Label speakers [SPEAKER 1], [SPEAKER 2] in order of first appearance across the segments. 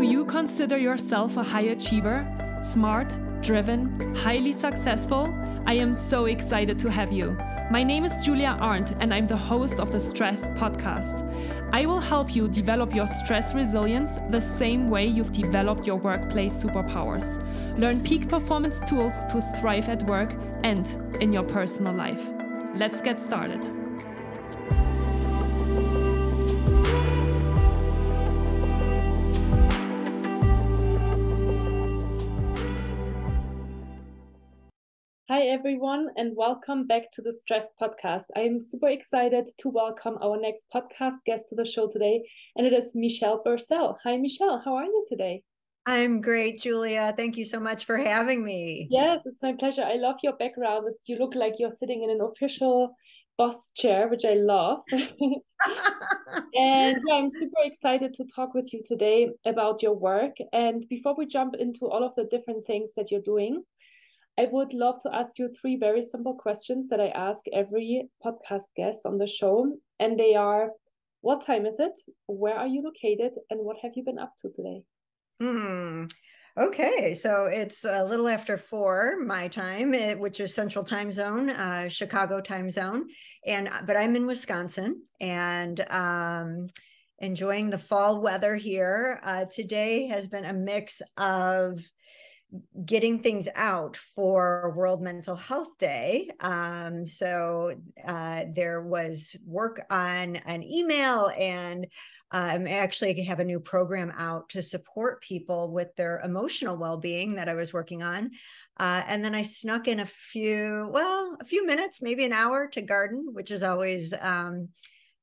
[SPEAKER 1] Do you consider yourself a high achiever? Smart, driven, highly successful? I am so excited to have you. My name is Julia Arndt, and I'm the host of the Stress Podcast. I will help you develop your stress resilience the same way you've developed your workplace superpowers. Learn peak performance tools to thrive at work and in your personal life. Let's get started. Hi, everyone, and welcome back to the STRESSD Podcast. I am super excited to welcome our next podcast guest to the show today, and it is Michelle Bersell. Hi, Michelle. How are you today?
[SPEAKER 2] I'm great, Julia. Thank you so much for having me.
[SPEAKER 1] Yes, it's my pleasure. I love your background. You look like you're sitting in an official boss chair, which I love. and yeah, I'm super excited to talk with you today about your work. And before we jump into all of the different things that you're doing, I would love to ask you three very simple questions that I ask every podcast guest on the show. And they are what time is it? Where are you located? And what have you been up to today?
[SPEAKER 2] Hmm. Okay, so it's a little after four my time, eh, which is Central Time Zone, uh, Chicago time zone, and uh, but I'm in Wisconsin and um, enjoying the fall weather here. Uh, today has been a mix of getting things out for World Mental Health Day. Um, so uh, there was work on an email and um, I actually have a new program out to support people with their emotional well-being that I was working on. Uh, and then I snuck in a few, well, a few minutes, maybe an hour to garden, which is always um,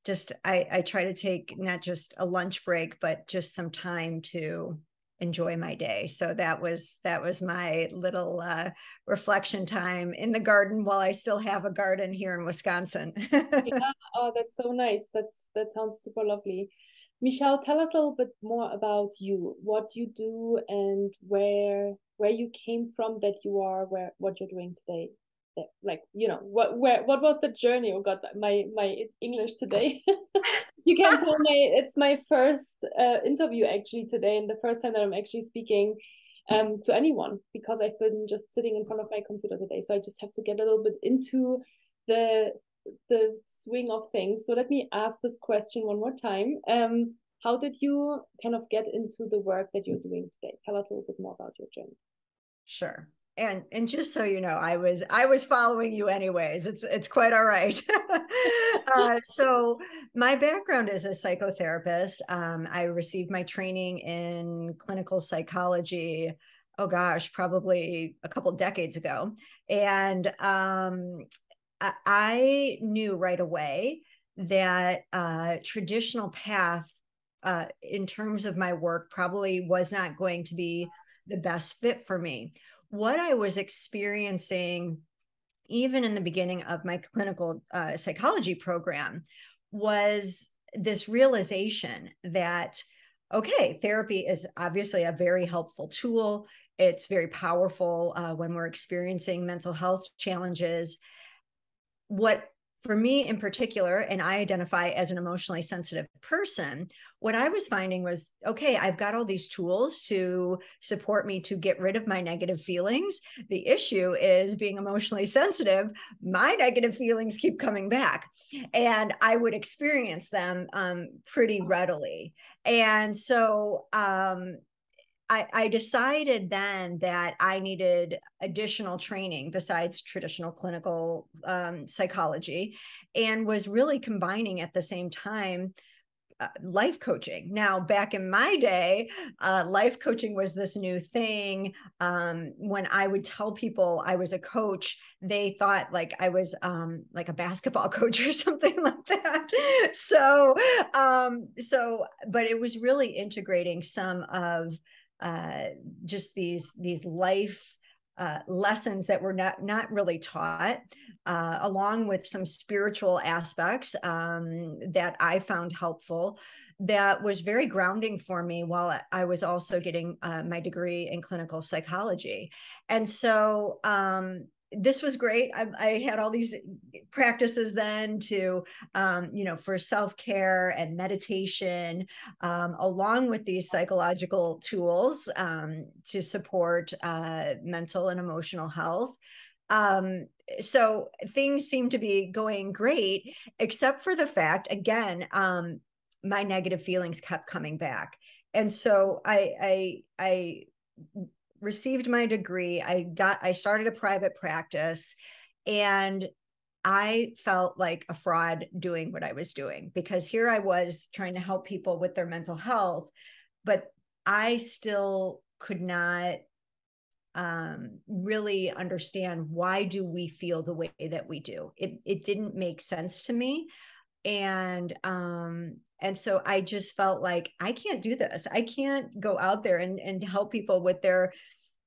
[SPEAKER 2] just, I, I try to take not just a lunch break, but just some time to enjoy my day. So that was that was my little uh, reflection time in the garden while i still have a garden here in wisconsin.
[SPEAKER 1] Yeah. oh that's so nice. That's that sounds super lovely. Michelle tell us a little bit more about you. What you do and where where you came from that you are where what you're doing today like you know what where what was the journey? Oh god my my english today. You can tell me it's my first uh, interview actually today and the first time that i'm actually speaking um to anyone because i've been just sitting in front of my computer today. So i just have to get a little bit into the the swing of things. So let me ask this question one more time. Um how did you kind of get into the work that you're doing today? Tell us a little bit more about your journey.
[SPEAKER 2] Sure and and just so you know i was i was following you anyways. It's it's quite all right. Uh, so my background is a psychotherapist. Um, i received my training in clinical psychology oh gosh probably a couple decades ago. And um, I, I knew right away that uh, traditional path uh, in terms of my work probably was not going to be the best fit for me what I was experiencing, even in the beginning of my clinical uh, psychology program, was this realization that, okay, therapy is obviously a very helpful tool. It's very powerful uh, when we're experiencing mental health challenges. What for me in particular, and I identify as an emotionally sensitive person, what I was finding was okay, I've got all these tools to support me to get rid of my negative feelings. The issue is being emotionally sensitive, my negative feelings keep coming back, and I would experience them um, pretty readily. And so, um, I, I, decided then that I needed additional training besides traditional clinical um, psychology and was really combining at the same time uh, life coaching. Now, back in my day, uh, life coaching was this new thing. Um, when I would tell people I was a coach, they thought like I was um, like a basketball coach or something like that. So, um, so, but it was really integrating some of uh, just these these life uh, lessons that were not not really taught, uh, along with some spiritual aspects um, that I found helpful. That was very grounding for me while I was also getting uh, my degree in clinical psychology, and so um, this was great. I, I, had all these practices then to, um, you know, for self care and meditation, um, along with these psychological tools um, to support uh, mental and emotional health. Um, so things seem to be going great, except for the fact, again, um, my negative feelings kept coming back. And so I, I, I received my degree. I got, I started a private practice and I felt like a fraud doing what I was doing because here I was trying to help people with their mental health, but I still could not um, really understand why do we feel the way that we do. It it didn't make sense to me, and um, and so I just felt like I can't do this. I can't go out there and and help people with their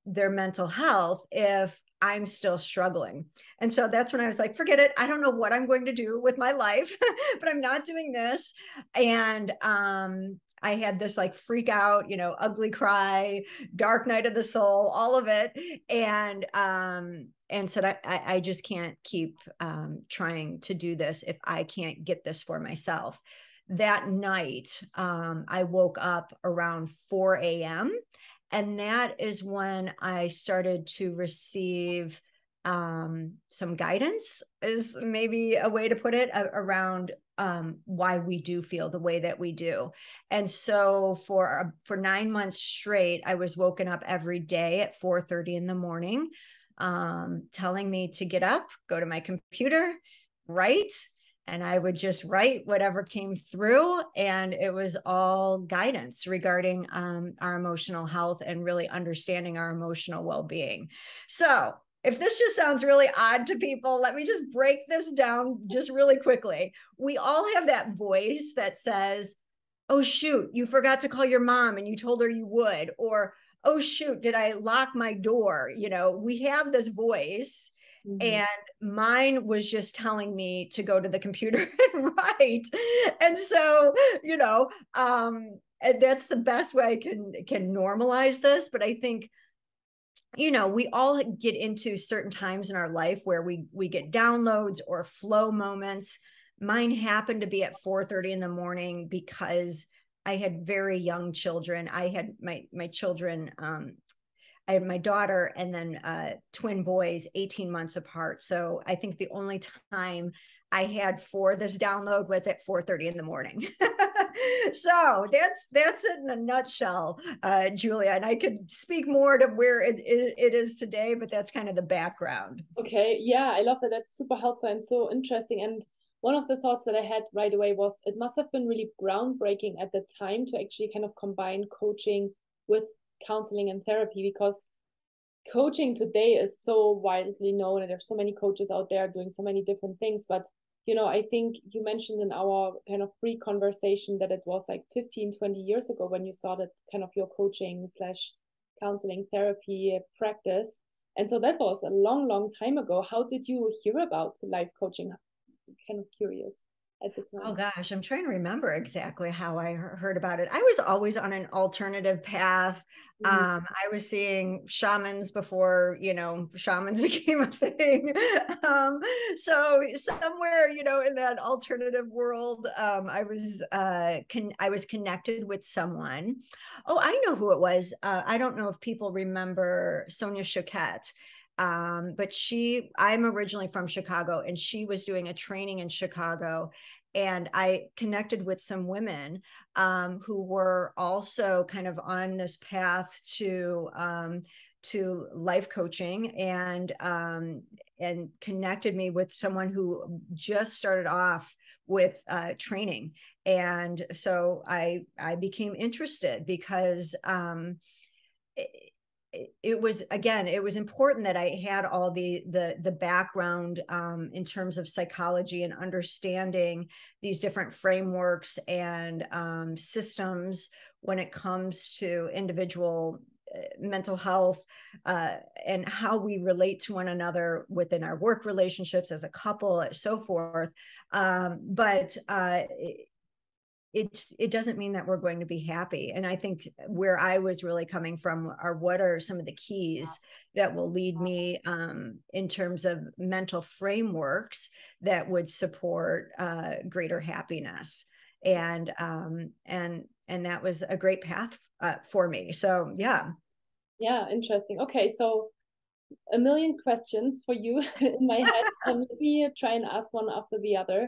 [SPEAKER 2] their mental health if I'm still struggling. And so that's when I was like, forget it. I don't know what I'm going to do with my life, but I'm not doing this. And um, I had this like freak out, you know, ugly cry, dark night of the soul, all of it. And um, and said, I, I just can't keep um, trying to do this if I can't get this for myself. That night, um, I woke up around 4 a.m. And that is when I started to receive um, some guidance, is maybe a way to put it, around um, why we do feel the way that we do. And so for for nine months straight, I was woken up every day at 4:30 in the morning, um, telling me to get up, go to my computer, write, and I would just write whatever came through. And it was all guidance regarding um, our emotional health and really understanding our emotional well being. So if this just sounds really odd to people, let me just break this down just really quickly. We all have that voice that says, Oh, shoot, you forgot to call your mom and you told her you would. Or, Oh, shoot, did I lock my door? You know, we have this voice. Mm-hmm. And mine was just telling me to go to the computer and write. And so, you know, um, that's the best way I can can normalize this. But I think you know we all get into certain times in our life where we we get downloads or flow moments mine happened to be at 4 30 in the morning because i had very young children i had my my children um i had my daughter and then uh twin boys 18 months apart so i think the only time I had for this download was at 4:30 in the morning. so that's that's it in a nutshell, uh, Julia. And I could speak more to where it, it, it is today, but that's kind of the background.
[SPEAKER 1] Okay, yeah, I love that. That's super helpful and so interesting. And one of the thoughts that I had right away was it must have been really groundbreaking at the time to actually kind of combine coaching with counseling and therapy because coaching today is so widely known and there's so many coaches out there doing so many different things. But you know i think you mentioned in our kind of pre conversation that it was like 15 20 years ago when you started kind of your coaching slash counseling therapy practice. And so that was a long long time ago. How did you hear about life coaching? I'm kind of curious at the
[SPEAKER 2] time? Oh gosh, I'm trying to remember exactly how I heard about it. I was always on an alternative path. Mm-hmm. Um, I was seeing shamans before, you know, shamans became a thing. um, so somewhere, you know, in that alternative world, um, I was uh, con- I was connected with someone. Oh, I know who it was. Uh, I don't know if people remember Sonia Choquette. Um, but she, I'm originally from Chicago, and she was doing a training in Chicago. And I connected with some women um, who were also kind of on this path to um, to life coaching and um, and connected me with someone who just started off with uh, training and so i i became interested because um, it, was again it was important that i had all the the the background um, in terms of psychology and understanding these different frameworks and um, systems when it comes to individual uh, mental health uh, and how we relate to one another within our work relationships as a couple and so forth. Um, but uh, it's it doesn't mean that we're going to be happy and i think where i was really coming from are what are some of the keys that will lead me um, in terms of mental frameworks that would support uh, greater happiness. And um, and and that was a great path uh, for me. So yeah.
[SPEAKER 1] Yeah interesting. Okay so a million questions for you in my head and maybe try and ask one after the other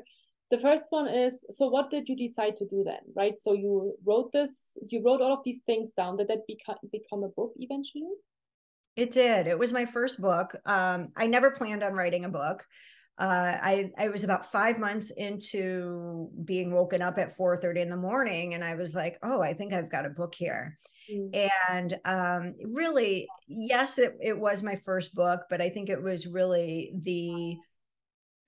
[SPEAKER 1] the first one is so what did you decide to do then right? So you wrote this you wrote all of these things down. Did that become become a book eventually?
[SPEAKER 2] It did. It was my first book. Um, i never planned on writing a book. Uh, I, I was about five months into being woken up at 4 30 in the morning and i was like oh i think i've got a book here. Mm. and um, really yes it, it was my first book but i think it was really the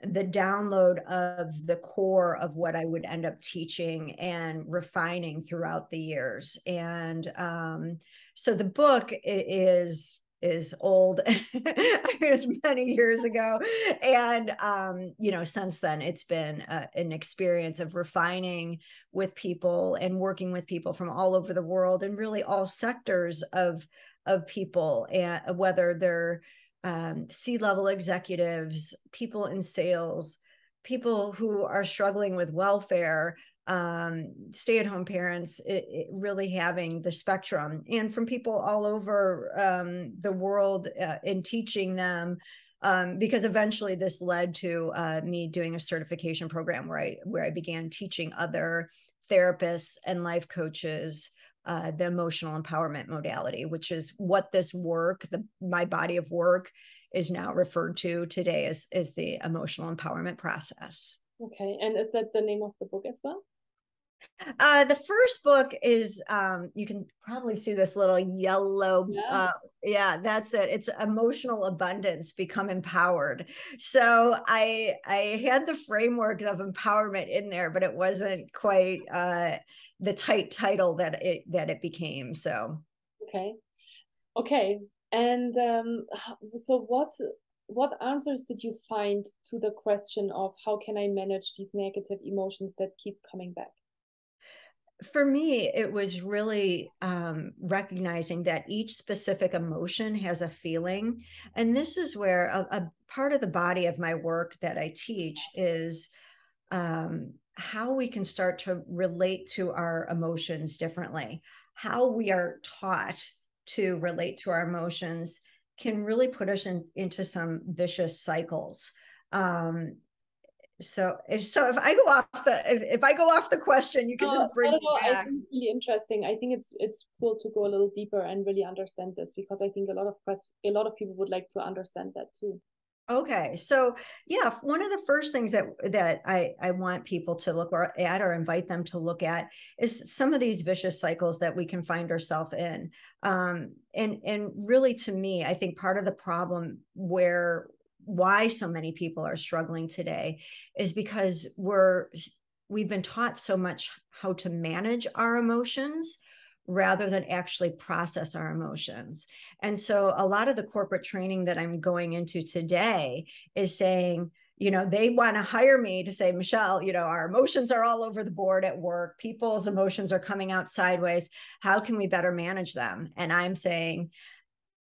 [SPEAKER 2] the download of the core of what I would end up teaching and refining throughout the years. And um, so the book is is old it's many years ago and um, you know since then it's been uh, an experience of refining with people and working with people from all over the world and really all sectors of of people and whether they're um, C-level executives, people in sales, people who are struggling with welfare, um, stay-at-home parents, it, it really having the spectrum, and from people all over um, the world uh, in teaching them. Um, because eventually this led to uh, me doing a certification program where I where I began teaching other therapists and life coaches uh, the emotional empowerment modality, which is what this work, the my body of work, is now referred to today as is the emotional empowerment process.
[SPEAKER 1] Okay, and is that the name of the book as well?
[SPEAKER 2] Uh, the first book is um, you can probably see this little yellow. Yeah. Uh, yeah, that's it. It's emotional abundance, become empowered. So I I had the framework of empowerment in there, but it wasn't quite uh, the tight title that it that it became. So
[SPEAKER 1] okay, okay. And um, so what what answers did you find to the question of how can I manage these negative emotions that keep coming back?
[SPEAKER 2] For me, it was really um, recognizing that each specific emotion has a feeling. And this is where a, a part of the body of my work that I teach is um, how we can start to relate to our emotions differently, how we are taught to relate to our emotions can really put us in, into some vicious cycles. Um, so so if i go off the if, if i go off the question you can just bring it back.
[SPEAKER 1] I think it's really interesting. I think it's it's cool to go a little deeper and really understand this because i think a lot of press a lot of people would like to understand that too.
[SPEAKER 2] Okay so yeah one of the first things that that i i want people to look at or invite them to look at is some of these vicious cycles that we can find ourselves in. Um and and really to me i think part of the problem where why so many people are struggling today is because we're we've been taught so much how to manage our emotions rather than actually process our emotions. And so a lot of the corporate training that I'm going into today is saying, you know, they want to hire me to say, Michelle, you know, our emotions are all over the board at work. People's emotions are coming out sideways. How can we better manage them? And I'm saying,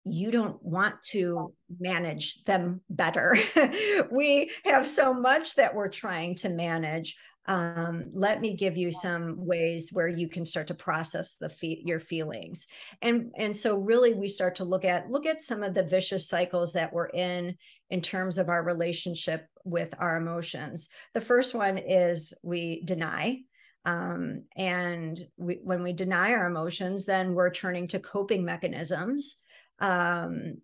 [SPEAKER 2] you don't want to manage them better. we have so much that we're trying to manage. Um, let me give you some ways where you can start to process the fe- your feelings, and and so really we start to look at look at some of the vicious cycles that we're in in terms of our relationship with our emotions. The first one is we deny. Um, and we, when we deny our emotions, then we're turning to coping mechanisms um,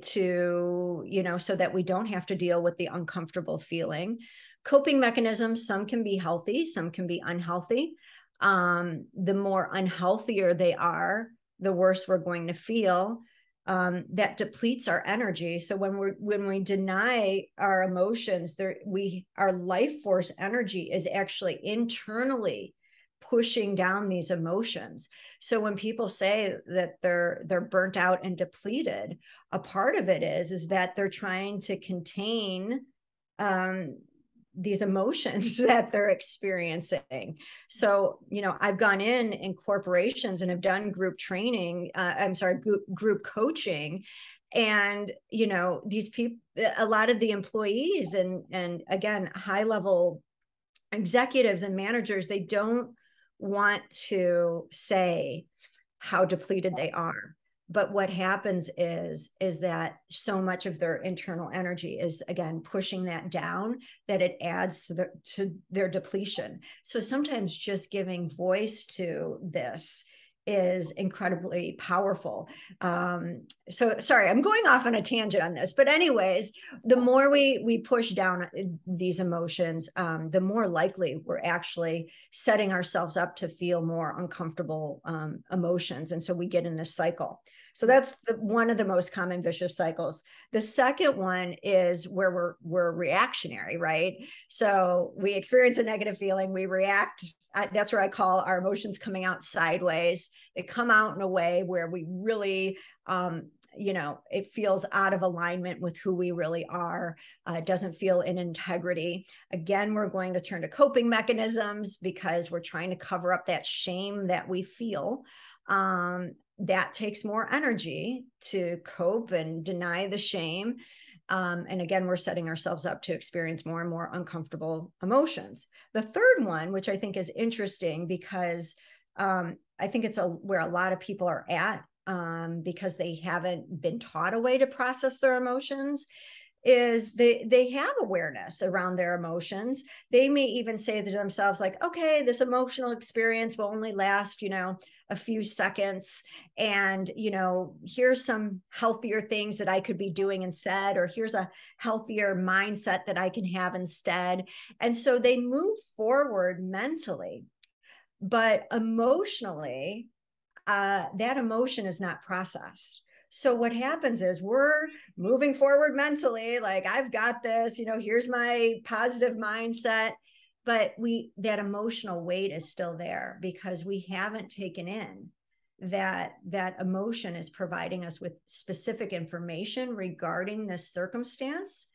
[SPEAKER 2] to, you know, so that we don't have to deal with the uncomfortable feeling. Coping mechanisms, some can be healthy, some can be unhealthy. Um, the more unhealthier they are, the worse we're going to feel. Um, that depletes our energy. So when we when we deny our emotions, there we our life force energy is actually internally pushing down these emotions. So when people say that they're they're burnt out and depleted a part of it is is that they're trying to contain um these emotions that they're experiencing. So you know i've gone in in corporations and have done group training uh, i'm sorry group, group coaching. And you know these people a lot of the employees and and again high level executives and managers they don't want to say how depleted they are. But what happens is is that so much of their internal energy is again pushing that down that it adds to the to their depletion. So sometimes just giving voice to this is incredibly powerful. Um, so sorry, I'm going off on a tangent on this, but anyways, the more we we push down uh, these emotions, um, the more likely we're actually setting ourselves up to feel more uncomfortable um, emotions, and so we get in this cycle. So that's the, one of the most common vicious cycles. The second one is where we're we're reactionary, right? So we experience a negative feeling, we react. I, that's where I call our emotions coming out sideways. They come out in a way where we really um, you know it feels out of alignment with who we really are uh, doesn't feel in integrity again we're going to turn to coping mechanisms because we're trying to cover up that shame that we feel um, that takes more energy to cope and deny the shame. Um, and again, we're setting ourselves up to experience more and more uncomfortable emotions. The third one, which I think is interesting because um, I think it's a where a lot of people are at um, because they haven't been taught a way to process their emotions is they they have awareness around their emotions. They may even say to themselves like okay this emotional experience will only last you know a few seconds and you know here's some healthier things that i could be doing instead or here's a healthier mindset that i can have instead. And so they move forward mentally but emotionally uh, that emotion is not processed so what happens is we're moving forward mentally, like I've got this, you know, here's my positive mindset. But we that emotional weight is still there because we haven't taken in that that emotion is providing us with specific information regarding this circumstance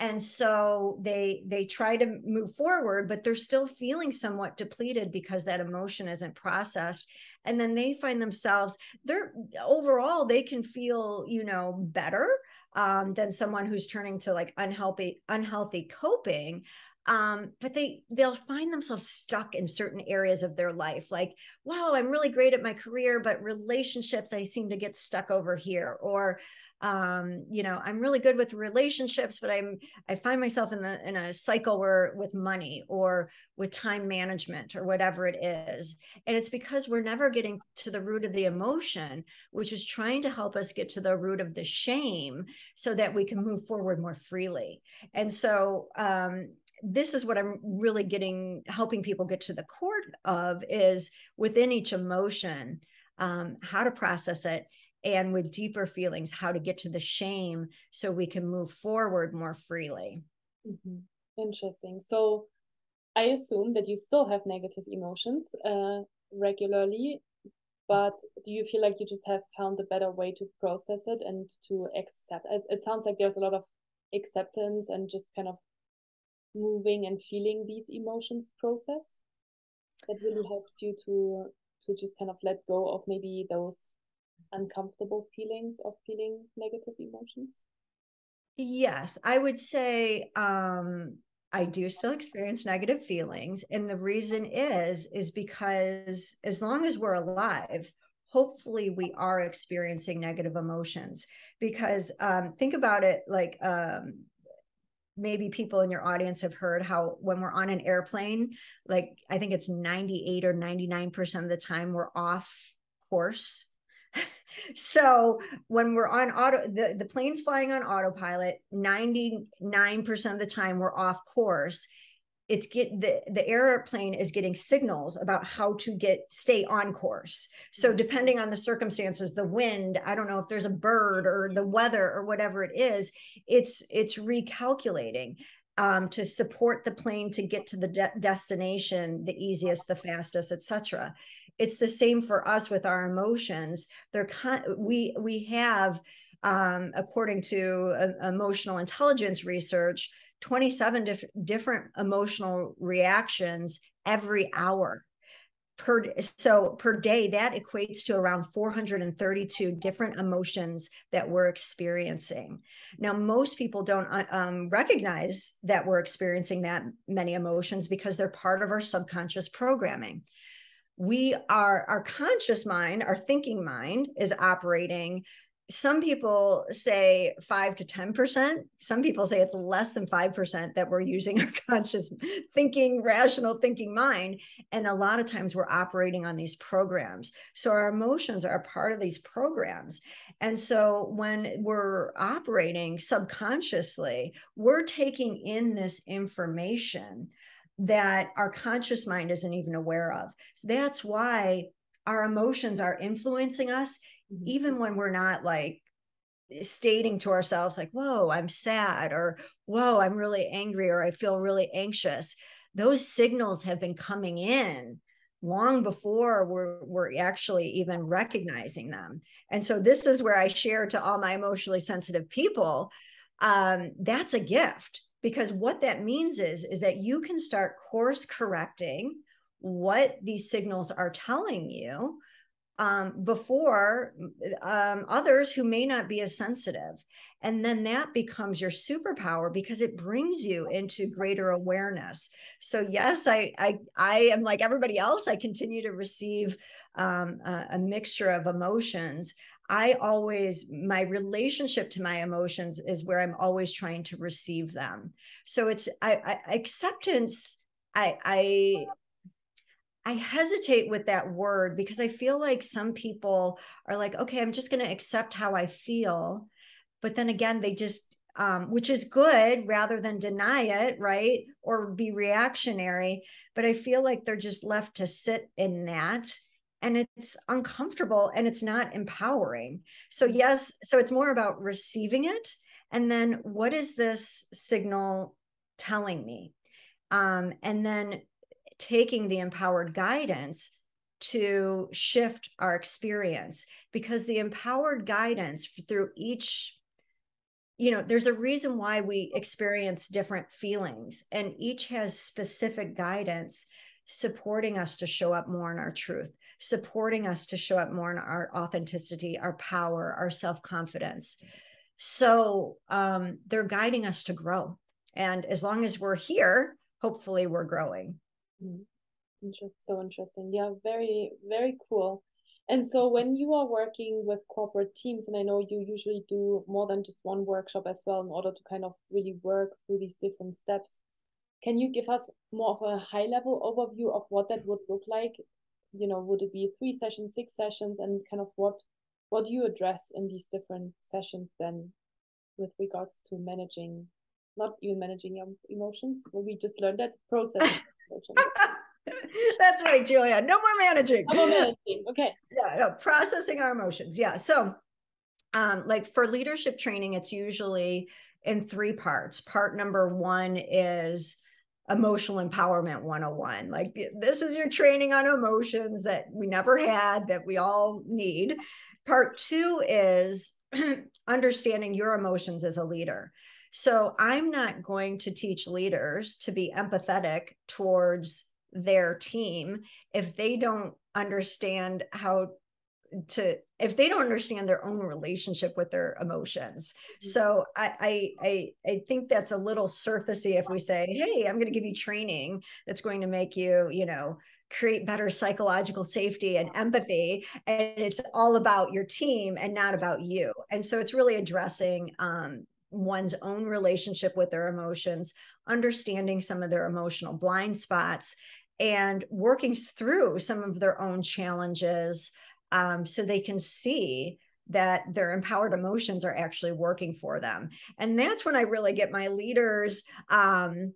[SPEAKER 2] and so they they try to move forward but they're still feeling somewhat depleted because that emotion isn't processed. And then they find themselves they're overall they can feel you know better um, than someone who's turning to like unhealthy unhealthy coping. Um, but they they'll find themselves stuck in certain areas of their life like wow i'm really great at my career but relationships i seem to get stuck over here or um you know i'm really good with relationships but i'm i find myself in the in a cycle where with money or with time management or whatever it is and it's because we're never getting to the root of the emotion which is trying to help us get to the root of the shame so that we can move forward more freely. And so um this is what i'm really getting helping people get to the core of is within each emotion um, how to process it and with deeper feelings how to get to the shame so we can move forward more freely
[SPEAKER 1] mm-hmm. interesting so i assume that you still have negative emotions uh, regularly but do you feel like you just have found a better way to process it and to accept it, it sounds like there's a lot of acceptance and just kind of moving and feeling these emotions process that really helps you to to just kind of let go of maybe those uncomfortable feelings of feeling negative emotions?
[SPEAKER 2] Yes, I would say um, I do still experience negative feelings. And the reason is, is because as long as we're alive, hopefully we are experiencing negative emotions. Because um, think about it like um, maybe people in your audience have heard how when we're on an airplane, like I think it's 98 or 99% of the time we're off course so when we're on auto the, the plane's flying on autopilot 99% of the time we're off course it's get the the airplane is getting signals about how to get stay on course so mm-hmm. depending on the circumstances the wind i don't know if there's a bird or the weather or whatever it is it's it's recalculating um, to support the plane to get to the de- destination the easiest the fastest etc it's the same for us with our emotions. They're con- we we have um, according to uh, emotional intelligence research 27 diff- different emotional reactions every hour per so per day that equates to around 432 different emotions that we're experiencing. Now most people don't uh, um, recognize that we're experiencing that many emotions because they're part of our subconscious programming we are our conscious mind our thinking mind is operating some people say 5 to 10%. Some people say it's less than 5% that we're using our conscious thinking, rational thinking mind. And a lot of times we're operating on these programs. So our emotions are part of these programs. And so when we're operating subconsciously, we're taking in this information that our conscious mind isn't even aware of. So that's why our emotions are influencing us mm-hmm. even when we're not like stating to ourselves like whoa i'm sad or whoa i'm really angry or i feel really anxious those signals have been coming in long before we're we're actually even recognizing them and so this is where i share to all my emotionally sensitive people um, that's a gift because what that means is is that you can start course correcting what these signals are telling you um, before um, others who may not be as sensitive. And then that becomes your superpower because it brings you into greater awareness. So yes, I I, I am like everybody else. I continue to receive um, a, a mixture of emotions. I always, my relationship to my emotions is where I'm always trying to receive them. So it's I, I acceptance. I, I I hesitate with that word because I feel like some people are like, okay, I'm just going to accept how I feel. But then again, they just, um, which is good rather than deny it, right? Or be reactionary. But I feel like they're just left to sit in that. And it's uncomfortable and it's not empowering. So, mm-hmm. yes, so it's more about receiving it. And then what is this signal telling me? Um, and then taking the empowered guidance to shift our experience because the empowered guidance through each you know there's a reason why we experience different feelings and each has specific guidance supporting us to show up more in our truth supporting us to show up more in our authenticity our power our self-confidence. So um, they're guiding us to grow. And as long as we're here hopefully we're growing
[SPEAKER 1] Mm-hmm. Interesting. So interesting. Yeah, very, very cool. And so when you are working with corporate teams, and I know you usually do more than just one workshop as well in order to kind of really work through these different steps, can you give us more of a high level overview of what that would look like? You know, would it be three sessions, six sessions, and kind of what what do you address in these different sessions then with regards to managing, not even managing your emotions, but we just learned that process
[SPEAKER 2] That's right, Julia. No more managing.
[SPEAKER 1] No more managing. Okay.
[SPEAKER 2] Yeah, no, processing our emotions. Yeah. So, um, like for leadership training, it's usually in three parts. Part number one is emotional empowerment 101. Like this is your training on emotions that we never had, that we all need. Part two is understanding your emotions as a leader. So I'm not going to teach leaders to be empathetic towards their team if they don't understand how to if they don't understand their own relationship with their emotions. Mm-hmm. so I, I i think that's a little surfacey if we say hey i'm going to give you training that's going to make you you know create better psychological safety and empathy and it's all about your team and not about you. And so it's really addressing um, one's own relationship with their emotions, understanding some of their emotional blind spots, and working through some of their own challenges um, so they can see that their empowered emotions are actually working for them. And that's when I really get my leaders um,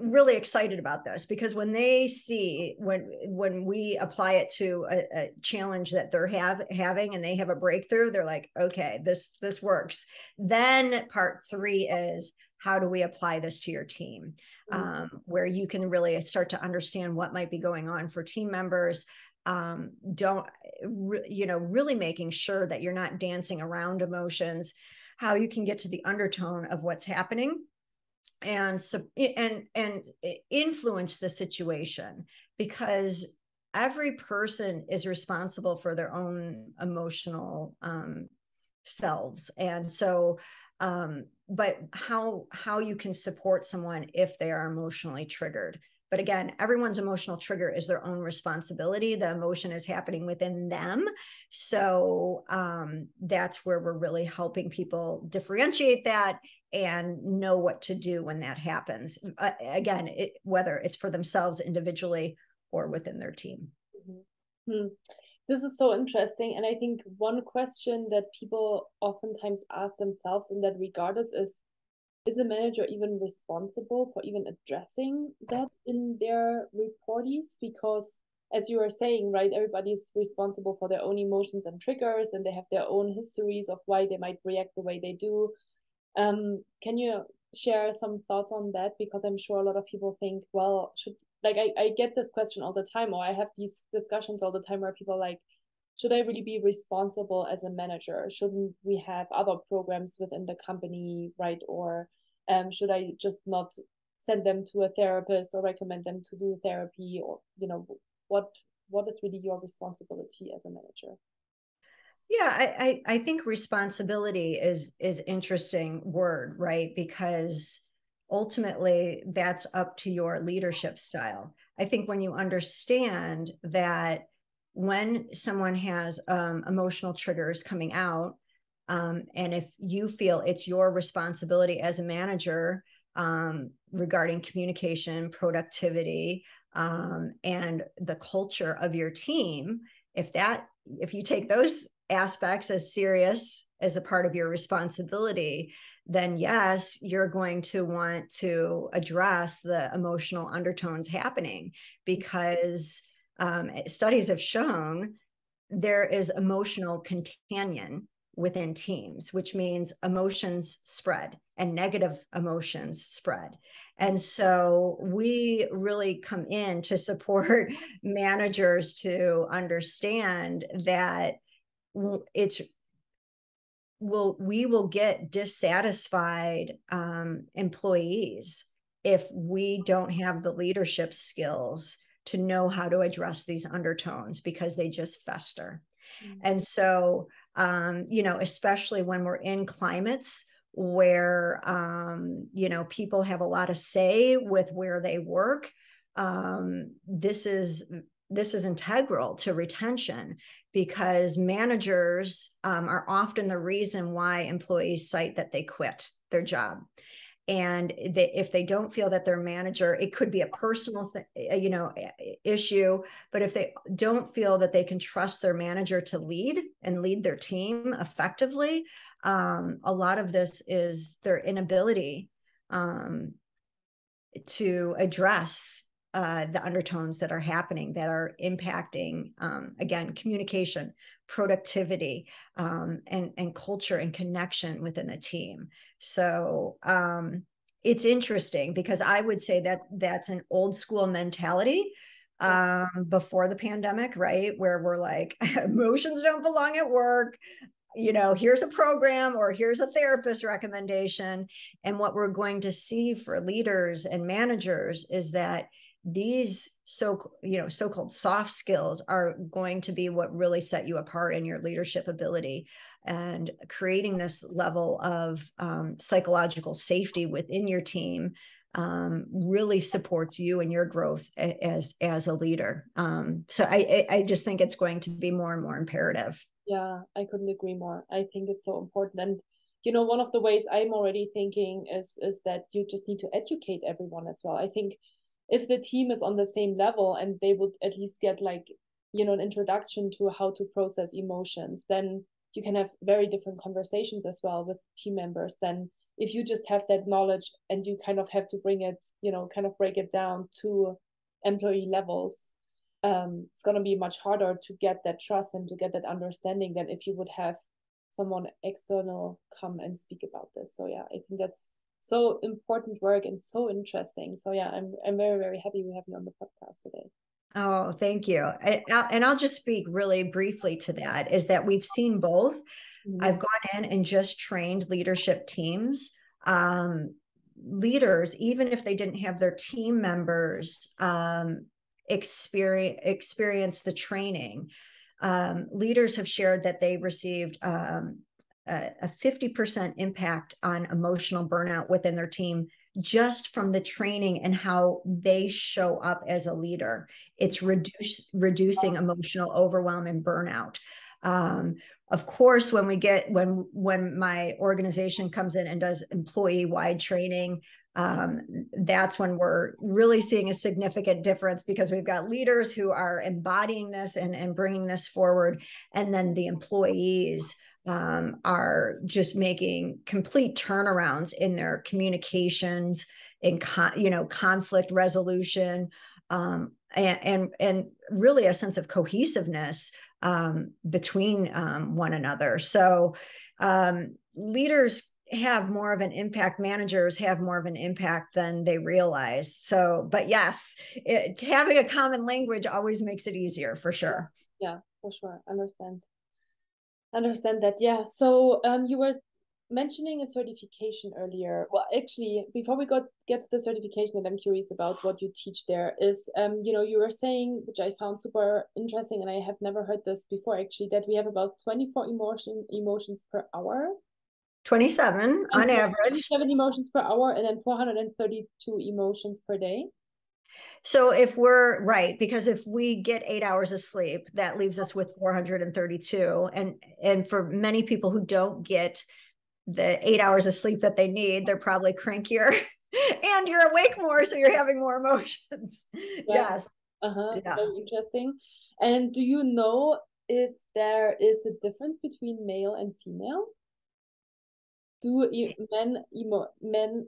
[SPEAKER 2] really excited about this because when they see when when we apply it to a, a, challenge that they're have having and they have a breakthrough they're like okay this this works. Then part three is how do we apply this to your team? Mm-hmm. um, where you can really start to understand what might be going on for team members. Um, don't you know really making sure that you're not dancing around emotions how you can get to the undertone of what's happening and and and influence the situation because every person is responsible for their own emotional um, selves. And so um, but how how you can support someone if they are emotionally triggered. But again everyone's emotional trigger is their own responsibility. The emotion is happening within them. So um, that's where we're really helping people differentiate that and know what to do when that happens uh, again it, whether it's for themselves individually or within their team
[SPEAKER 1] mm-hmm. hmm. this is so interesting and i think one question that people oftentimes ask themselves in that regard is, is a manager even responsible for even addressing that in their reportees because as you were saying right everybody is responsible for their own emotions and triggers and they have their own histories of why they might react the way they do um, can you share some thoughts on that? Because I'm sure a lot of people think, well, should like I, I get this question all the time, or I have these discussions all the time where people like, should I really be responsible as a manager? Shouldn't we have other programs within the company, right? Or um, should I just not send them to a therapist or recommend them to do therapy? Or you know, what what is really your responsibility as a manager?
[SPEAKER 2] Yeah, I, I, I think responsibility is is interesting word, right? Because ultimately that's up to your leadership style. I think when you understand that when someone has um, emotional triggers coming out, um, and if you feel it's your responsibility as a manager um, regarding communication, productivity, um, and the culture of your team, if that if you take those aspects as serious as a part of your responsibility, then yes, you're going to want to address the emotional undertones happening because um, studies have shown there is emotional contagion within teams, which means emotions spread and negative emotions spread. And so we really come in to support managers to understand that it's will we will get dissatisfied um, employees if we don't have the leadership skills to know how to address these undertones because they just fester mm-hmm. and so um, you know especially when we're in climates where um, you know people have a lot of say with where they work um, this is this is integral to retention because managers um, are often the reason why employees cite that they quit their job. And they, if they don't feel that their manager it could be a personal th- uh, you know issue but if they don't feel that they can trust their manager to lead and lead their team effectively um, a lot of this is their inability um, to address uh, the undertones that are happening that are impacting um, again communication productivity um, and and culture and connection within the team. So um, it's interesting because i would say that that's an old school mentality um, before the pandemic right? Where we're like emotions don't belong at work. You know, here's a program or here's a therapist recommendation. And what we're going to see for leaders and managers is that these so you know so-called soft skills are going to be what really set you apart in your leadership ability and creating this level of um, psychological safety within your team um, really supports you and your growth as as a leader. Um, so I, I just think it's going to be more and more imperative.
[SPEAKER 1] Yeah i couldn't agree more. I think it's so important. And you know one of the ways i'm already thinking is is that you just need to educate everyone as well. I think if the team is on the same level and they would at least get like you know an introduction to how to process emotions then you can have very different conversations as well with team members than if you just have that knowledge and you kind of have to bring it you know kind of break it down to employee levels. Um, it's going to be much harder to get that trust and to get that understanding than if you would have someone external come and speak about this. So yeah i think that's so important work and so interesting. So yeah, I'm I'm very very happy we have you on the podcast today.
[SPEAKER 2] Oh, thank you. I, and I'll just speak really briefly to that is that we've seen both. Mm-hmm. I've gone in and just trained leadership teams um, leaders, even if they didn't have their team members um, experience experience the training, um, leaders have shared that they received um, a, a 50% impact on emotional burnout within their team just from the training and how they show up as a leader. It's reduce, reducing emotional overwhelm and burnout. Um, of course, when we get when when my organization comes in and does employee wide training, um, that's when we're really seeing a significant difference because we've got leaders who are embodying this and, and bringing this forward, and then the employees um, are just making complete turnarounds in their communications, in con- you know conflict resolution, um, and, and and really a sense of cohesiveness um, between um, one another. So um, leaders have more of an impact managers have more of an impact than they realize. So but yes it, having a common language always makes it easier for sure.
[SPEAKER 1] Yeah for sure. Understand understand that yeah. So um you were mentioning a certification earlier. Well actually before we got get to the certification that i'm curious about what you teach there is um you know you were saying which i found super interesting and i have never heard this before actually that we have about 24 emotion emotions per hour.
[SPEAKER 2] 27 and on so average.
[SPEAKER 1] 27 emotions per hour and then 432 emotions per day
[SPEAKER 2] so if we're right, because if we get eight hours of sleep, that leaves us with 432. And and for many people who don't get the eight hours of sleep that they need, they're probably crankier and you're awake more, so you're having more emotions. Yeah. Yes.
[SPEAKER 1] Uh-huh. Yeah. Very interesting. And do you know if there is a difference between male and female? Do men emo men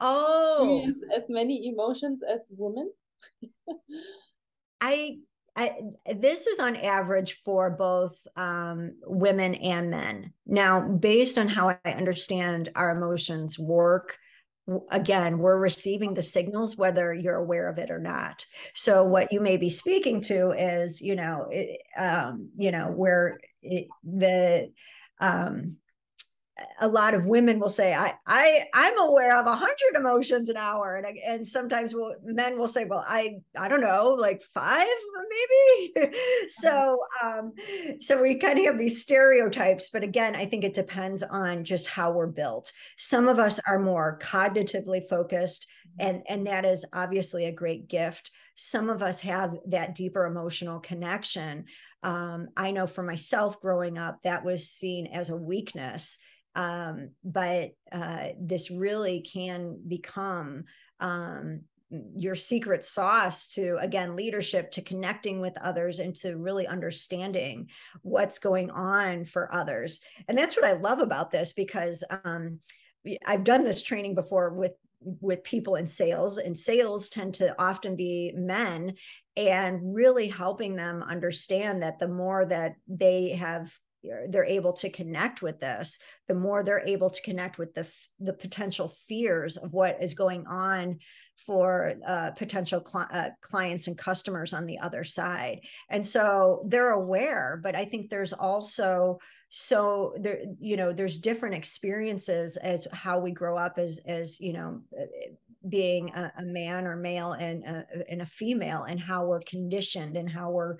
[SPEAKER 2] oh
[SPEAKER 1] as many emotions as women?
[SPEAKER 2] I, I this is on average for both um, women and men. Now, based on how I understand our emotions work, again we're receiving the signals whether you're aware of it or not so what you may be speaking to is you know it, um, you know where it, the um, a lot of women will say i i i'm aware of a hundred emotions an hour. And and sometimes will men will say well i i don't know like five maybe? So um so we kind of have these stereotypes but again i think it depends on just how we're built. Some of us are more cognitively focused and and that is obviously a great gift. Some of us have that deeper emotional connection. Um, i know for myself growing up that was seen as a weakness um, but uh, this really can become um, your secret sauce to again leadership to connecting with others and to really understanding what's going on for others. And that's what i love about this because um, i've done this training before with with people in sales and sales tend to often be men and really helping them understand that the more that they have they're able to connect with this the more they're able to connect with the the potential fears of what is going on for uh, potential uh, clients and customers on the other side. And so they're aware but i think there's also so there you know there's different experiences as how we grow up as as you know being a, a man or male and a, and a female and how we're conditioned and how we're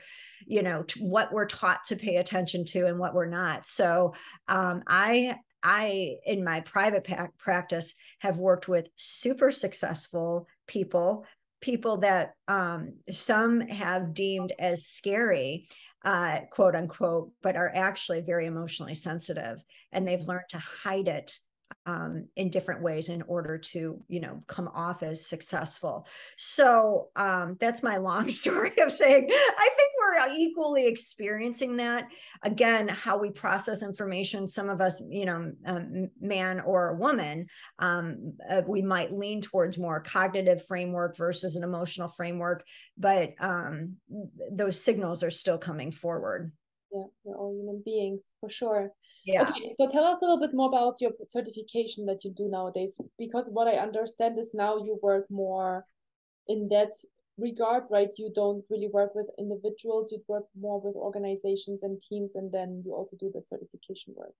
[SPEAKER 2] you know t- what we're taught to pay attention to and what we're not. So um, i i in my private practice have worked with super successful people people that um, some have deemed as scary uh, quote unquote, but are actually very emotionally sensitive and they've learned to hide it um, in different ways in order to you know come off as successful. So um, that's my long story of saying i think we're equally experiencing that. Again how we process information some of us you know um, man or a woman um, uh, we might lean towards more cognitive framework versus an emotional framework but um, those signals are still coming forward.
[SPEAKER 1] Yeah we're all human beings for sure
[SPEAKER 2] yeah.
[SPEAKER 1] Okay, so tell us a little bit more about your certification that you do nowadays, because what I understand is now you work more in that regard, right? You don't really work with individuals, you work more with organizations and teams, and then you also do the certification work.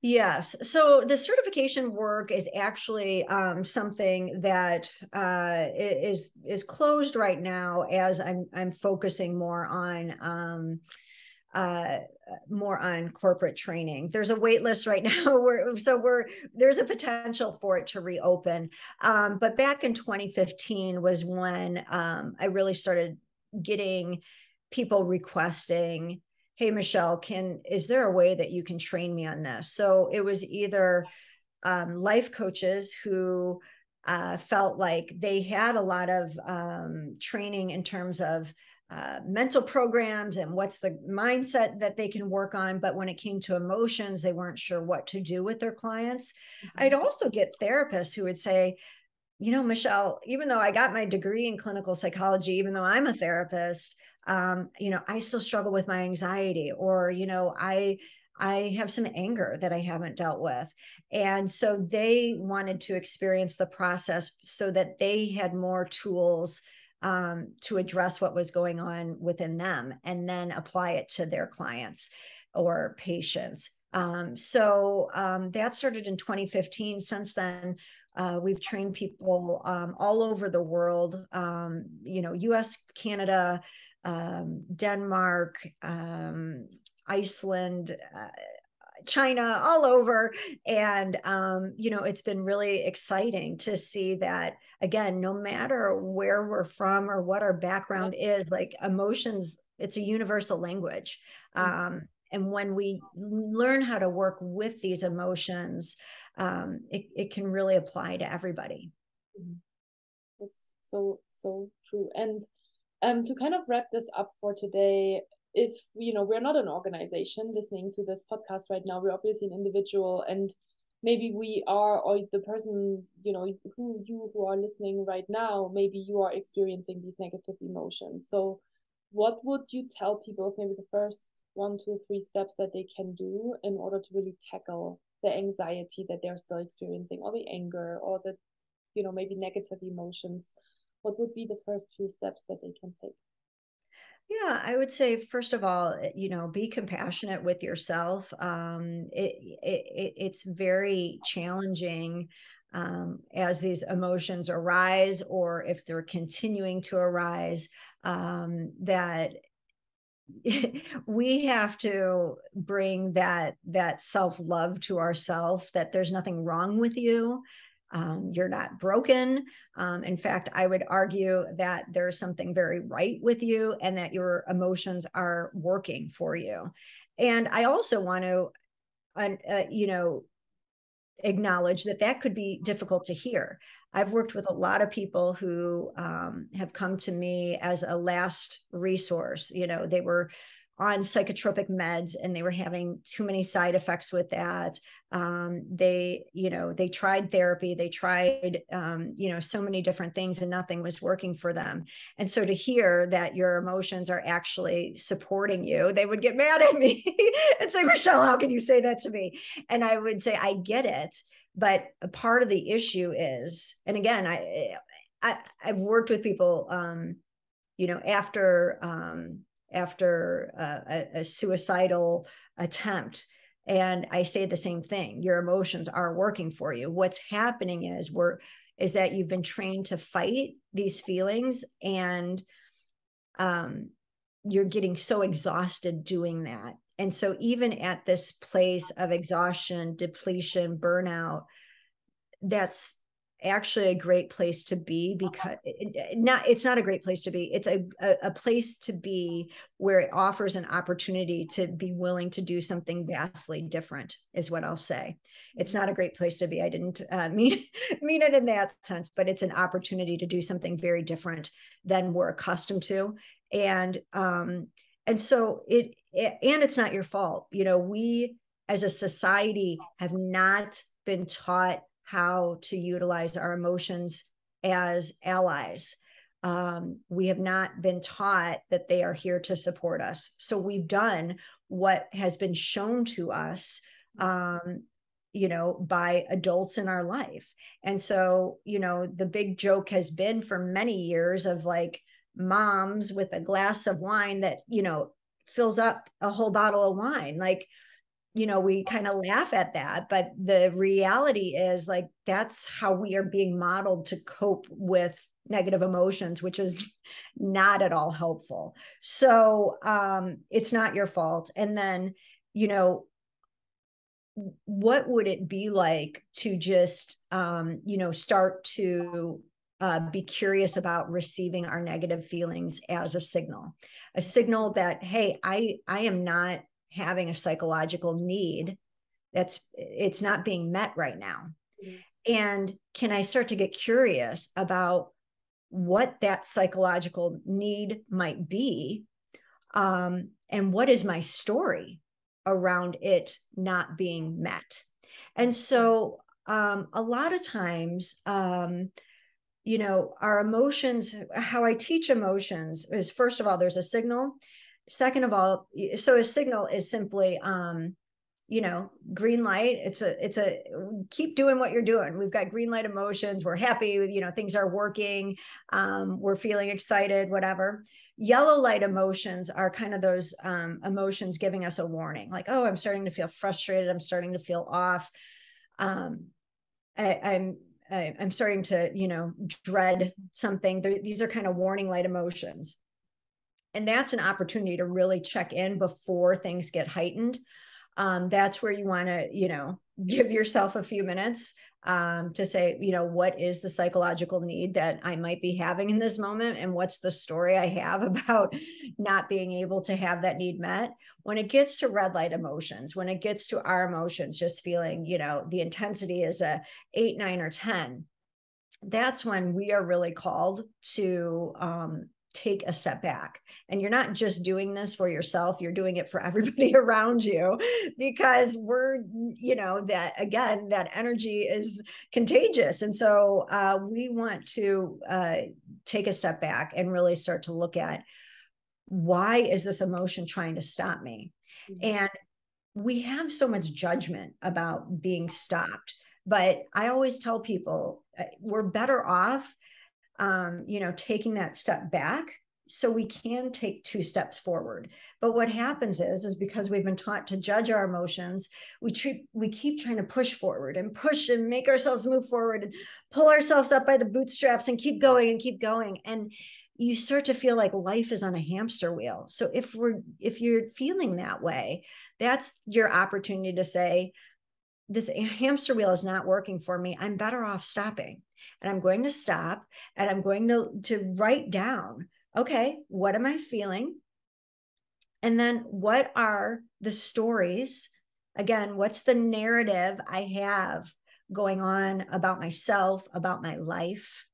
[SPEAKER 2] Yes. So the certification work is actually um, something that uh, is is closed right now as I'm I'm focusing more on um, uh, more on corporate training. There's a wait list right now where so we're there's a potential for it to reopen. Um, but back in 2015 was when um, I really started getting people requesting hey michelle can is there a way that you can train me on this so it was either um, life coaches who uh, felt like they had a lot of um, training in terms of uh, mental programs and what's the mindset that they can work on. But when it came to emotions, they weren't sure what to do with their clients. Mm-hmm. I'd also get therapists who would say, you know, Michelle, even though I got my degree in clinical psychology, even though I'm a therapist, um, you know, I still struggle with my anxiety, or, you know, I, I have some anger that I haven't dealt with. And so they wanted to experience the process so that they had more tools um, to address what was going on within them and then apply it to their clients or patients. Um, so um, that started in 2015. Since then, uh, we've trained people um, all over the world, um, you know, US, Canada, um, Denmark, um, Iceland, uh, China, all over. And, um, you know, it's been really exciting to see that, again, no matter where we're from or what our background is, like emotions, it's a universal language. Mm-hmm. Um, and when we learn how to work with these emotions, um, it, it can really apply to everybody.
[SPEAKER 1] It's so, so true. And um, to kind of wrap this up for today, if you know we're not an organization listening to this podcast right now, we're obviously an individual, and maybe we are, or the person you know who you who are listening right now, maybe you are experiencing these negative emotions. So, what would you tell people is maybe the first one, two, three steps that they can do in order to really tackle the anxiety that they're still experiencing, or the anger, or the you know maybe negative emotions what would be the first few steps that they can take?
[SPEAKER 2] Yeah, I would say first of all, eh, you know, be compassionate with yourself. Um, it, it it's very challenging um, as these emotions arise, or if they're continuing to arise. Um, that we have to bring that that self love to ourself. That there's nothing wrong with you um, you're not broken. Um, in fact, I would argue that there's something very right with you and that your emotions are working for you. And I also want to, uh, you know, acknowledge that that could be difficult to hear. I've worked with a lot of people who um, have come to me as a last resource. You know, they were on psychotropic meds and they were having too many side effects with that. Um, they you know they tried therapy they tried um, you know so many different things and nothing was working for them. And so to hear that your emotions are actually supporting you they would get mad at me and say michelle how can you say that to me? And i would say i get it but a part of the issue is and again i, I i've worked with people um, you know after um, after uh, a, a suicidal attempt. And i say the same thing your emotions are working for you. What's happening is we're is that you've been trained to fight these feelings and um, you're getting so exhausted doing that. And so even at this place of exhaustion depletion burnout that's actually a great place to be because it, not it's not a great place to be. It's a, a, a place to be where it offers an opportunity to be willing to do something vastly different is what i'll say. It's not a great place to be. I didn't uh, mean mean it in that sense but it's an opportunity to do something very different than we're accustomed to. And um and so it, it and it's not your fault. You know we as a society have not been taught how to utilize our emotions as allies. Um, we have not been taught that they are here to support us. So we've done what has been shown to us, um, you know, by adults in our life. And so, you know, the big joke has been for many years of like moms with a glass of wine that, you know, fills up a whole bottle of wine. Like, you know, we kind of laugh at that, but the reality is like that's how we are being modeled to cope with negative emotions, which is not at all helpful. So um, it's not your fault. And then, you know, what would it be like to just, um, you know, start to uh, be curious about receiving our negative feelings as a signal, a signal that, hey, I I am not having a psychological need that's it's not being met right now. Mm-hmm. And can I start to get curious about what that psychological need might be um, and what is my story around it not being met and so um, a lot of times um, you know our emotions how i teach emotions is first of all there's a signal second of all so a signal is simply um, you know green light. It's a it's a keep doing what you're doing. We've got green light emotions. We're happy you know things are working um, we're feeling excited whatever. Yellow light emotions are kind of those um, emotions giving us a warning like oh i'm starting to feel frustrated. I'm starting to feel off. Um, I, i'm I, i'm starting to you know dread something. They're, these are kind of warning light emotions and that's an opportunity to really check in before things get heightened um, that's where you want to, you know, give yourself a few minutes um, to say, you know, what is the psychological need that I might be having in this moment? And what's the story I have about not being able to have that need met? When it gets to red light emotions, when it gets to our emotions, just feeling, you know, the intensity is a eight, nine, or 10, that's when we are really called to um, take a step back. And you're not just doing this for yourself, you're doing it for everybody around you because we're, you know, that again, that energy is contagious. And so uh, we want to uh, take a step back and really start to look at why is this emotion trying to stop me? Mm-hmm. And we have so much judgment about being stopped. But I always tell people uh, we're better off um, you know, taking that step back so we can take two steps forward. But what happens is is because we've been taught to judge our emotions we treat we keep trying to push forward and push and make ourselves move forward and pull ourselves up by the bootstraps and keep going and keep going. And you start to feel like life is on a hamster wheel. So if we're if you're feeling that way that's your opportunity to say this hamster wheel is not working for me. I'm better off stopping and I'm going to stop and I'm going to, to write down, okay, what am I feeling? And then what are the stories? Again, what's the narrative I have going on about myself, about my life?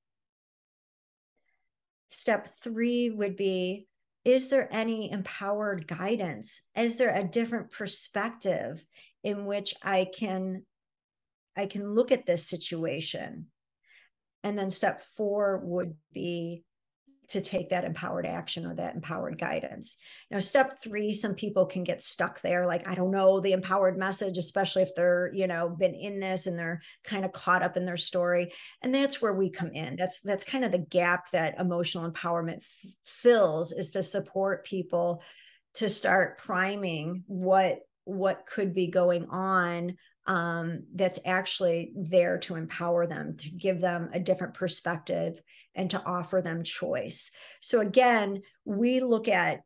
[SPEAKER 2] Step three would be Is there any empowered guidance? Is there a different perspective in which I can? I can look at this situation and then step four would be to take that empowered action or that empowered guidance. Now, step three, some people can get stuck there. Like, I don't know the empowered message, especially if they're, you know, been in this and they're kind of caught up in their story. And that's where we come in. That's that's kind of the gap that emotional empowerment f- fills is to support people to start priming what what could be going on um, that's actually there to empower them, to give them a different perspective, and to offer them choice. So, again, we look at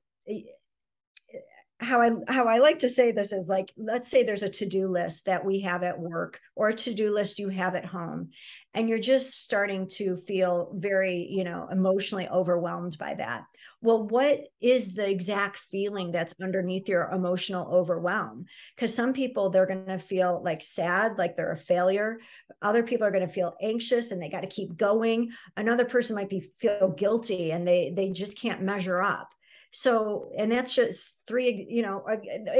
[SPEAKER 2] how I how I like to say this is like let's say there's a to-do list that we have at work or a to-do list you have at home and you're just starting to feel very you know emotionally overwhelmed by that. Well what is the exact feeling that's underneath your emotional overwhelm? Because some people they're going to feel like sad like they're a failure. Other people are going to feel anxious and they got to keep going. Another person might be feel guilty and they they just can't measure up so and that's just three you know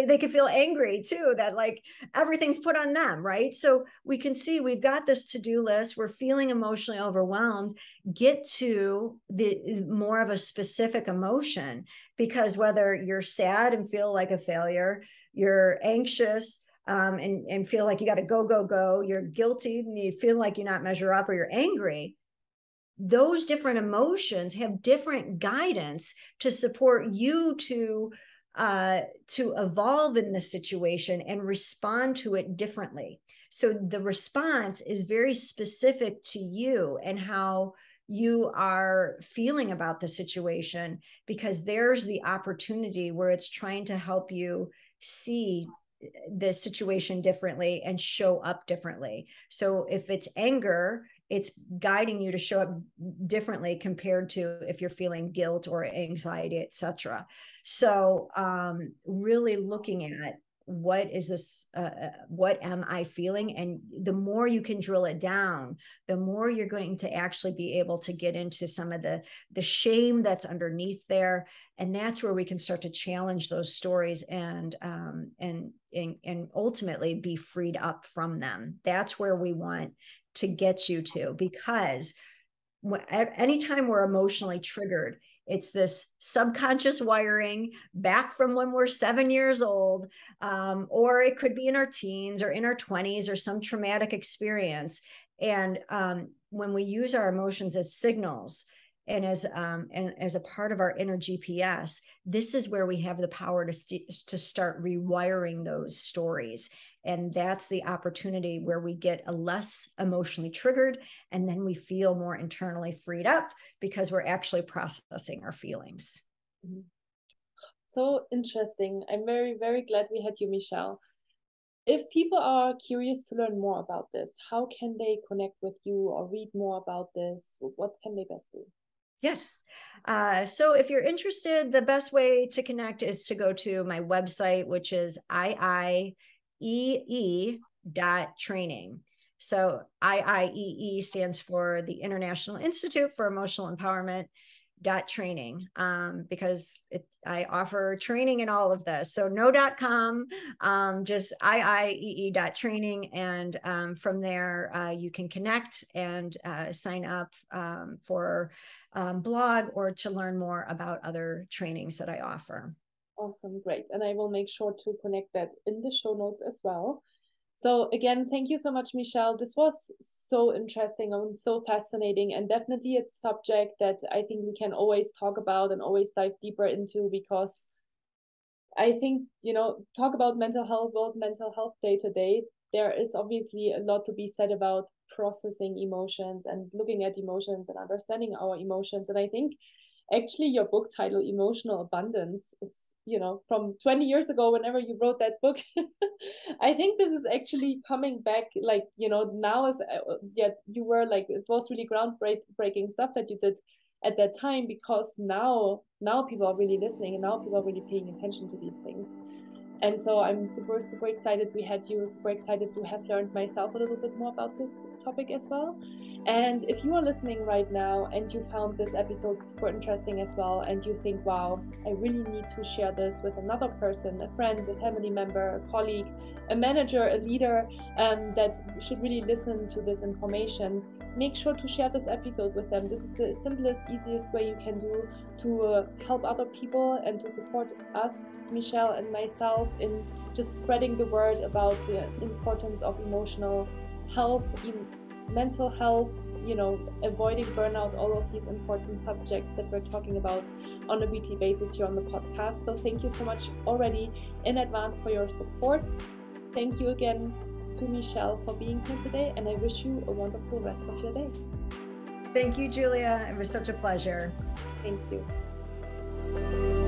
[SPEAKER 2] they could feel angry too that like everything's put on them right so we can see we've got this to-do list we're feeling emotionally overwhelmed get to the more of a specific emotion because whether you're sad and feel like a failure you're anxious um, and, and feel like you got to go, go, go. You're guilty and you feel like you're not measure up or you're angry those different emotions have different guidance to support you to uh, to evolve in the situation and respond to it differently. So the response is very specific to you and how you are feeling about the situation because there's the opportunity where it's trying to help you see the situation differently and show up differently. So if it's anger, it's guiding you to show up differently compared to if you're feeling guilt or anxiety, etc. So um, really looking at what is this uh, uh, what am i feeling? And the more you can drill it down the more you're going to actually be able to get into some of the the shame that's underneath there. And that's where we can start to challenge those stories and um, and and and ultimately be freed up from them. That's where we want to get you to because anytime we're emotionally triggered it's this subconscious wiring back from when we're seven years old, um, or it could be in our teens or in our 20s or some traumatic experience. And um, when we use our emotions as signals, and as um, and as a part of our inner GPS, this is where we have the power to st- to start rewiring those stories and that's the opportunity where we get a less emotionally triggered and then we feel more internally freed up because we're actually processing our feelings. Mm-hmm.
[SPEAKER 1] So interesting. I'm very, very glad we had you, Michelle. If people are curious to learn more about this, how can they connect with you or read more about this? What can they best do?
[SPEAKER 2] Yes. Uh, so if you're interested, the best way to connect is to go to my website, which is IIEE dot training. So IIEE stands for the International Institute for Emotional Empowerment dot training um, because it, I offer training in all of this. So no dot com, um, just IIEE dot training. And um, from there, uh, you can connect and uh, sign up um, for um, blog or to learn more about other trainings that I offer.
[SPEAKER 1] Awesome, great. And I will make sure to connect that in the show notes as well. So again, thank you so much, Michelle. This was so interesting and so fascinating, and definitely a subject that I think we can always talk about and always dive deeper into because I think you know talk about mental health, World Mental Health Day today. There is obviously a lot to be said about processing emotions and looking at emotions and understanding our emotions. And I think actually your book title, Emotional Abundance, is you know from 20 years ago whenever you wrote that book i think this is actually coming back like you know now as uh, yet you were like it was really groundbreaking stuff that you did at that time because now now people are really listening and now people are really paying attention to these things and so I'm super, super excited we had you, super excited to have learned myself a little bit more about this topic as well. And if you are listening right now and you found this episode super interesting as well, and you think, wow, I really need to share this with another person, a friend, a family member, a colleague, a manager, a leader um, that should really listen to this information, make sure to share this episode with them. This is the simplest, easiest way you can do to uh, help other people and to support us, Michelle and myself, in just spreading the word about the importance of emotional health, mental health, you know, avoiding burnout, all of these important subjects that we're talking about on a weekly basis here on the podcast. So thank you so much already in advance for your support. Thank you again to Michelle for being here today, and I wish you a wonderful rest of your day.
[SPEAKER 2] Thank you, Julia. It was such a pleasure.
[SPEAKER 1] Thank you.